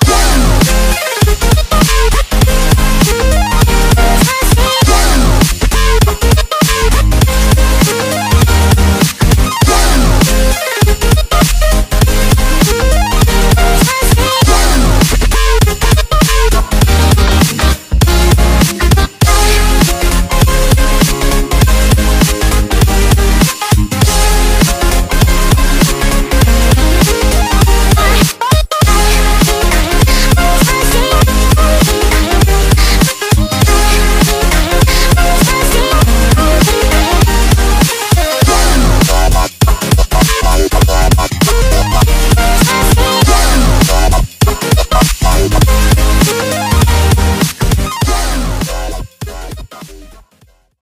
down.